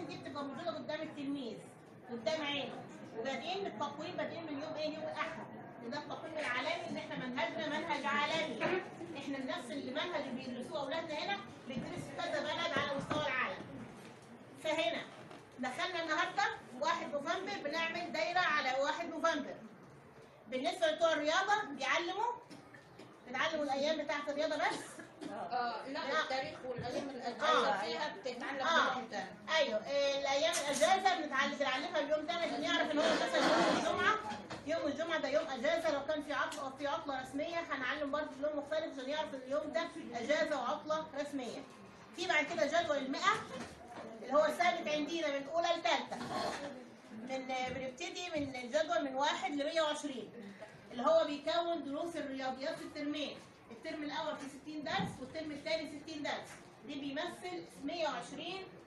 تبقى موجوده قدام التلميذ قدام عينه وبادئين بالتقويم بادئين من يوم إيه؟ يوم الأحد. ده التقويم العالمي ان إحنا منهجنا منهج عالمي. إحنا نفس المنهج اللي بيدرسوه أولادنا هنا بيدرس في كذا بلد على مستوى العالم. فهنا دخلنا النهارده 1 نوفمبر بنعمل دايرة على 1 نوفمبر. بالنسبة لبتوع الرياضة بيعلموا بتعلموا الأيام بتاعت الرياضة بس. آه لا. التاريخ والأيام آه. الاجازه فيها بتتعلم آه منهم تاني أيوه الأيام الاجازه بنتعلم بنعلمها اليوم ده عشان يعرف إن هو مثلا يوم الجمعة يوم الجمعة ده يوم اجازه لو كان في عطلة في عطلة رسمية هنعلم برضه يوم مختلف عشان يعرف إن اليوم ده اجازه وعطلة رسمية. في بعد كده جدول المئة اللي هو ثابت عندنا من أولى لثالثه. من بنبتدي من الجدول من واحد ل 120 اللي هو بيكون دروس الرياضيات في الترمين. الترم الأول فيه 60 درس والترم الثاني 60 درس. دي بيمثل 120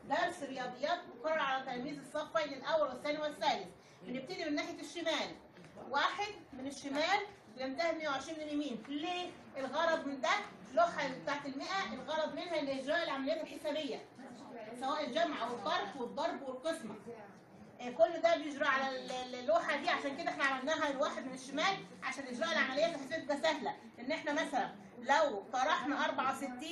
درس رياضيات مقرر على تلاميذ الصفين الأول والثاني والثالث. بنبتدي من ناحية الشمال. واحد من الشمال بينتهي 120 من اليمين. ليه؟ الغرض من ده اللوحه بتاعت المئة الغرض منها إن إجراء العمليات الحسابية. سواء الجمع أو الطرح والضرب والقسمة. آه، كل ده بيجرى على ال- ال- اللوحة دي عشان كده إحنا عملناها الواحد من الشمال عشان إجراء العمليات الحسابية تبقى سهلة إن إحنا مثلا لو طرحنا 64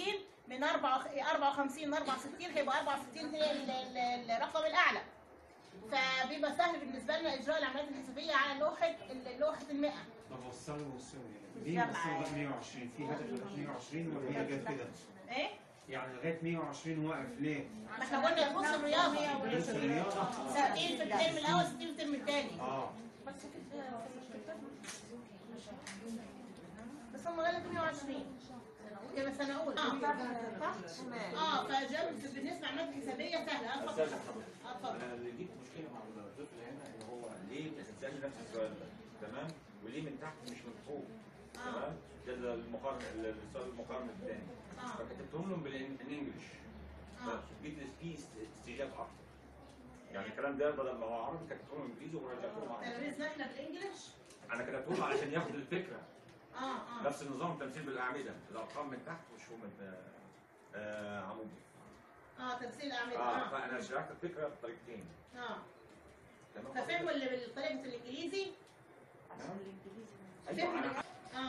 من 4 54 من 64 هيبقى 64 هي ال- ال- الرقم الأعلى. فبيبقى سهل بالنسبة لنا إجراء العمليات الحسابية على لوحة ال- لوحة ال 100 طب وصلوا وصلوا يعني ليه وصلوا لغايه 120 في هدف لغايه 120 ولا هي جت كده؟ إيه؟ يعني لغاية 120 واقف ليه؟ ما إحنا قلنا دروس الرياضة. دروس الرياضة. 60 في الترم الأول 60 في الترم الثاني آه. قال لك 120 يبقى سنة أولى. آه. آه فجاب بالنسبة للعمليات الحسابيه سهلة. أستاذ اتفضل. آه اتفضل أنا اللي جبت مشكلة مع الطفل هنا إن هو ليه بتسال نفس السؤال ده. تمام؟ وليه من تحت مش من فوق. آه. تمام؟ ده المقارنه السؤال المقارنة الثاني آه. فكتبتهم لهم بالانجلش آه. جيت في استجاب أكتر. يعني الكلام ده بدل ما هو عربي كتبتهم إنجليزي ورجعتهم عربي إحنا بالانجلش أنا كتبتهم علشان ياخد الفكرة. آه آه. نفس النظام التمثيل بالأعمدة. الارقام من تحت والشو من آه عمودي آه تمثيل اعمال آه آه. فأنا شرحت الفكرة بطريقتين. آه. ففهموا اللي بالطريقة الإنجليزي؟ تمام؟ فهموا أيوه أنا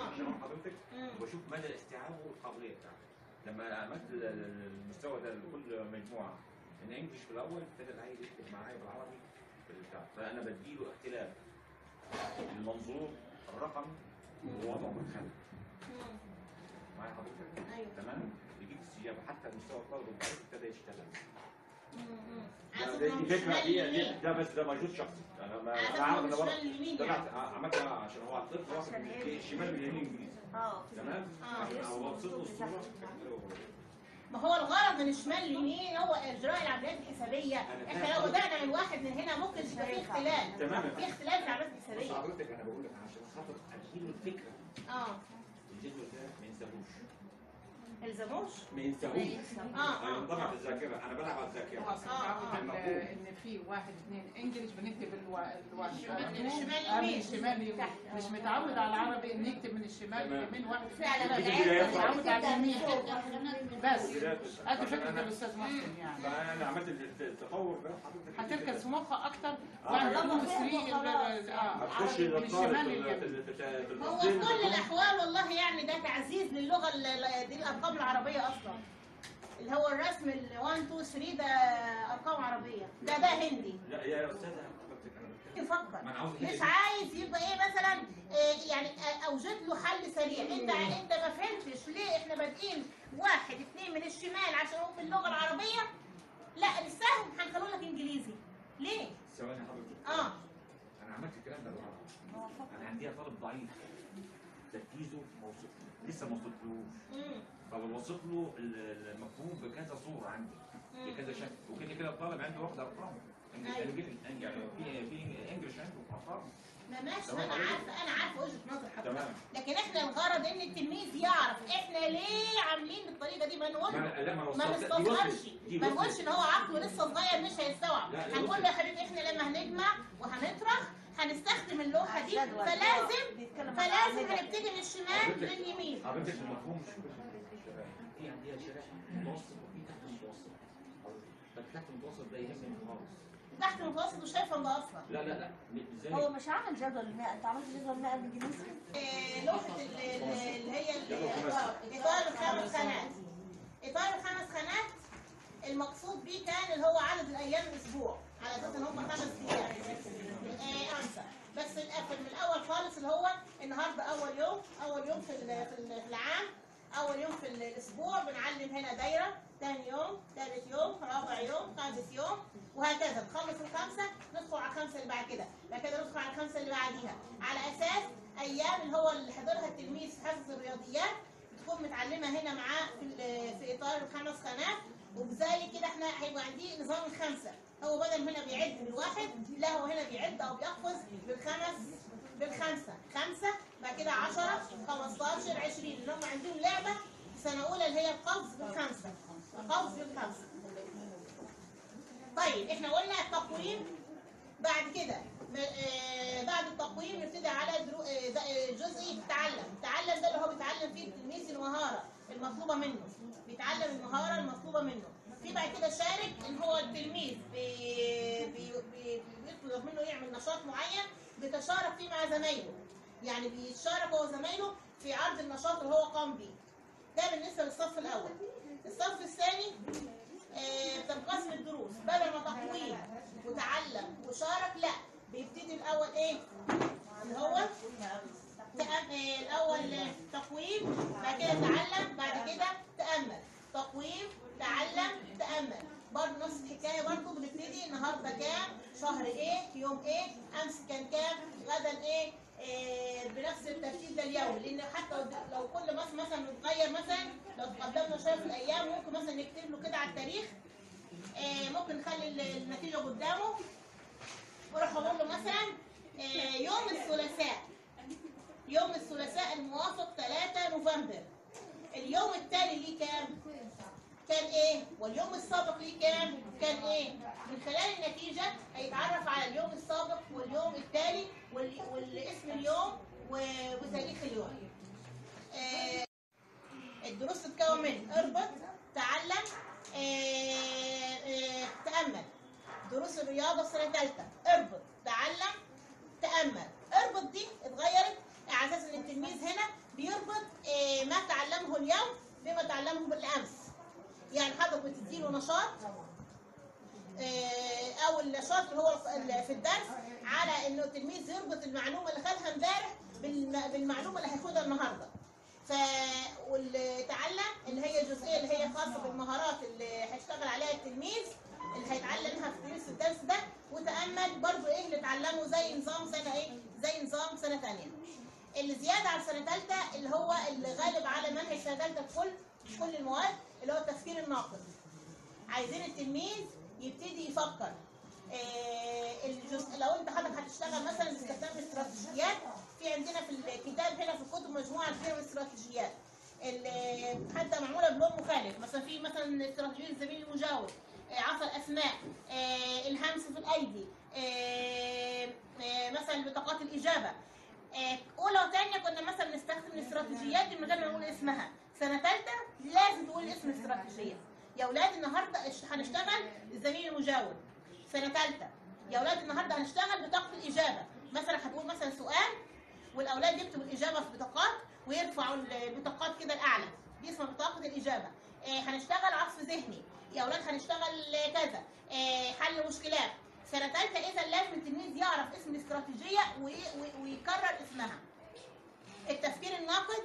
آه. عشان حضرتك. وبشوف مدى الاستيعاب والقابلية بتاعته. لما عملت ال- ال- المستوى ده لكل مجموعة إن انجلش في الأول ابتدى العيل يكتب معايا بالعربي فأنا بديله اختلاف. المنظور الرقمي ووضعه متخلف مم. معايا حضرتك أيوه. تمام؟ يجيب استجابه حتى مستوى الطالب الضعيف ابتدى يشتغل. عايز دي فكرة دي. ده بس ده مجهود شخصي. أنا ما أنا عارف إنهم إن برضه يعني. عملتها عشان هو الطفل واخد من الشمال من اليمين انجليزي آه. تمام؟ آه. عشان اوصل له الصورة ما هو الغرض من الشمال اليمين هو إجراء العمليات الحسابية. إحنا لو بدأنا من واحد من هنا ممكن يبقى في اختلاف. تمام. في اختلاف في العمليات الحسابية. حضرتك أنا بقول لك عشان خاطر أديله الفكرة. آه. الجدول ده ما ينساهوش. الزموش ما ينساهوش آه آه في الذاكره أنا بلعب على الذاكره آه، آه. ال- ان في واحد اثنين انجلش بنكتب الشمال- من الشمال آه،. الشمال مش متعود على العربي ان نكتب من الشمال تمام. لليمين واحد فعلا متعود على اليمين بس. قد فكره الاستاذ محسن يعني فانا عملت التطور ده حضرتك هتركز في مخها أكتر آه. تسريع خلاص. آه هتخش للطالب هو في كل الاحوال والله يعني ده تعزيز للغه ال- ال- دي الارقام العربيه أصلا. اللي هو الرسم ال 1 2 3 ده أرقام عربية. ده ده هندي. لا يا أستاذ حضرتك أنا بتكلم يفكر. مش. عايز يبقى إيه مثلا إيه يعني أوجد له حل سريع. إنت إنت ما فهمتش ليه إحنا بادئين واحد اثنين من الشمال عشان هم باللغة العربية؟ لا السهم هنخلوا لك إنجليزي. ليه؟ ثواني حضرتك. آه. أنا عملت الكلام ده بالعربي أنا عندي طالب ضعيف. تركيزه موصول لسه ما وصلتلوش. فبوصف له ال- المفهوم بكذا صورة عندي بكذا شكل وكده كده الطالب عنده واخد أرقام أيوة. يعني يعني في في إنجلش عنده أرقام ما ماشي. أنا عارفه أنا عارفة وجهة نظر حضرتك. لكن إحنا الغرض إن التلميذ يعرف إحنا ليه عاملين بالطريقة دي ما نقول ما نستصغرش ما. نقولش إن هو عقله لسه صغير مش هيستوعب هنقول. له يا حبيبي إحنا لما هنجمع وهنطرح هنستخدم اللوحة دي. فلازم فلازم. هنبتدي من الشمال لليمين في في عندها شرائح متوسط. وفي تحت المتوسط تحت المتوسط ده يهمني خالص. تحت المتوسط مش ده أصلا. لا لا لا إزاي هو مش عامل جدول الماء أنت عملت جدول الماء بالانجليزي آه، لوحة ال- ال- اللي هي ال- إطار الخمس خانات. إطار الخمس خانات المقصود بيه كان اللي هو عدد الأيام الأسبوع على أساس إن هم خمس أيام. آه، انسى بس الأخر من الأول خالص اللي هو النهارده أول يوم أول يوم في في في العام. أول يوم في الأسبوع بنعلم هنا دايرة ثاني يوم ثالث يوم رابع يوم خامس يوم وهكذا. نخلص الخمسة ندخل على الخمسة اللي بعد كده. بعد كده ندخل على الخمسة اللي بعديها. على أساس أيام اللي هو اللي حضرها التلميذ في حصص الرياضيات بتكون متعلمة هنا معاه في في إطار الخمس خانات وبذلك كده إحنا هيبقى عندي نظام الخمسة. هو بدل هنا بيعد بالواحد لا هو هنا بيعد أو بيقفز بالخمس بالخمسة. خمسة بعد كده 10 15 20 اللي هم عندهم لعبة في سنة أولى اللي هي القفز بالخمسة. القفز بالخمسة. طيب إحنا قلنا التقويم. بعد كده آه، بعد التقويم نبتدي على آه، آه، جزء التعلم التعلم ده اللي هو بيتعلم فيه التلميذ المهارة المطلوبة منه. بيتعلم المهارة المطلوبة منه. في بعد كده شارك إن هو التلميذ بي- بي- بي- بيطلب منه يعمل نشاط معين بيتشارك فيه مع زمايله. يعني بيتشارك هو وزمايله في عرض النشاط اللي هو قام بيه. ده بالنسبة للصف الأول. الصف الثاني آه، الدروس. بدل ما تقويم وتعلم وشارك لا بيبتدي الأول إيه؟ اللي هو. آه، الأول تقويم بعد كده تعلم بعد كده تأمل. تقويم تعلم تأمل. برضه نفس الحكاية برضه بنبتدي النهارده كام؟ شهر إيه؟ يوم إيه؟ أمس كان كام؟ غدا إيه؟ بنفس الترتيب ده اليومي لأن حتى لو- كل مصر مثلا متغير مثلا لو تقدمنا شوية في الأيام ممكن مثلا نكتب له كده على التاريخ. آه، ممكن نخلي ال- النتيجة قدامه. وأروح أقول له مثلا آه، يوم الثلاثاء. يوم الثلاثاء الموافق 3 نوفمبر. اليوم التالي ليه كام؟ كان إيه؟ واليوم السابق ليه كام؟ كان إيه؟ من خلال النتيجة هيتعرف على اليوم السابق واليوم التالي وال- والاسم اليوم وتاريخ اليوم. آه، الدروس تتكون من اربط تعلم آه، آه، تأمل دروس الرياضة في سنة ثالثة اربط تعلم تأمل اربط دي اتغيرت على أساس ان التلميذ هنا بيربط آه، ما تعلمه اليوم بما تعلمه بالأمس يعني حضرتك بتديله نشاط آه، أو النشاط اللي هو في الدرس على إنه التلميذ يربط المعلومة اللي خدها امبارح بالم- بالمعلومة اللي هياخدها النهارده. ف والتعلم اللي هي الجزئيه اللي هي خاصة بالمهارات اللي هيشتغل عليها التلميذ اللي هيتعلمها في الدرس ده وتأمل برضو إيه اللي اتعلمه زي نظام سنة إيه زي نظام سنة ثانية اللي زيادة عن سنة ثالثه اللي هو اللي غالب على منهج سنة ثالثه في كل كل المواد اللي هو التفكير الناقد عايزين التلميذ يبتدي يفكر. آه، الجزء لو انت حضرتك هتشتغل مثلا باستخدام استراتيجيات في عندنا في الكتاب هنا في الكتب مجموعة كبيرة من الاستراتيجيات ال- حتى معمولة بلون مخالف. مثلا في مثلا استراتيجية الزميل المجاور آه، عصا الاسماء آه، الهمس في الأيدي مثلا بطاقات الإجابة. أولى وثانية كنا مثلا بنستخدم الاستراتيجيات من غير ما نقول اسمها. سنة ثالثه لازم تقول اسم الاستراتيجية. يا أولاد النهارده هنشتغل؟ الزميل المجاور. سنة ثالثه يا أولاد النهارده هنشتغل بطاقة الإجابة. مثلا هتقول مثلا سؤال والأولاد يكتبوا الإجابة في بطاقات ويرفعوا البطاقات كده الأعلى. دي اسمها بطاقة الإجابة. آه هنشتغل عصف ذهني. يا أولاد هنشتغل كذا. آه حل مشكلات. سنة ثالثه إذا لازم التلميذ يعرف اسم الاستراتيجية وي- وي- ويكرر اسمها. التفكير الناقد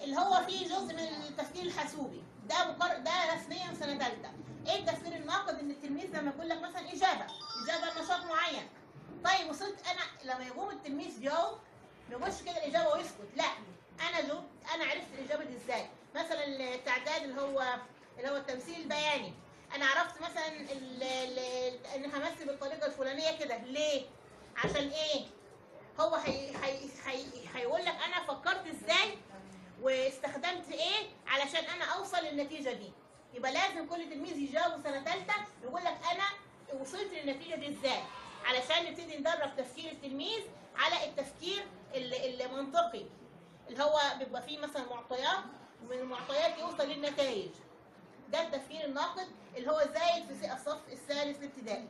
اللي هو فيه جزء من التفكير الحاسوبي. ده مقر... ده رسميا سنة ثالثه إيه التفكير الناقد إن التلميذ لما يقول لك مثلا إجابة إجابة لنشاط معين؟ طيب وصلت أنا لما يقوم التلميذ يجاوب ما يقولش كده الإجابة ويسكت. لا أنا جاوبت أنا عرفت الإجابة دي إزاي. مثلا التعداد اللي هو اللي هو التمثيل البياني. أنا عرفت مثلا إن همثل بالطريقة الفلانية كده. ليه؟ عشان إيه؟ هو هي هي هي هيقول لك أنا فكرت إزاي واستخدمت إيه؟ علشان أنا أوصل للنتيجة دي. يبقى لازم كل تلميذ يجاوب سنة ثالثه يقول لك أنا وصلت للنتيجة دي إزاي. علشان نبتدي ندرب تفكير التلميذ على التفكير ال- المنطقي اللي هو بيبقى فيه مثلا معطيات ومن المعطيات يوصل للنتائج. ده التفكير الناقد اللي هو زايد في الصف الثالث الابتدائي.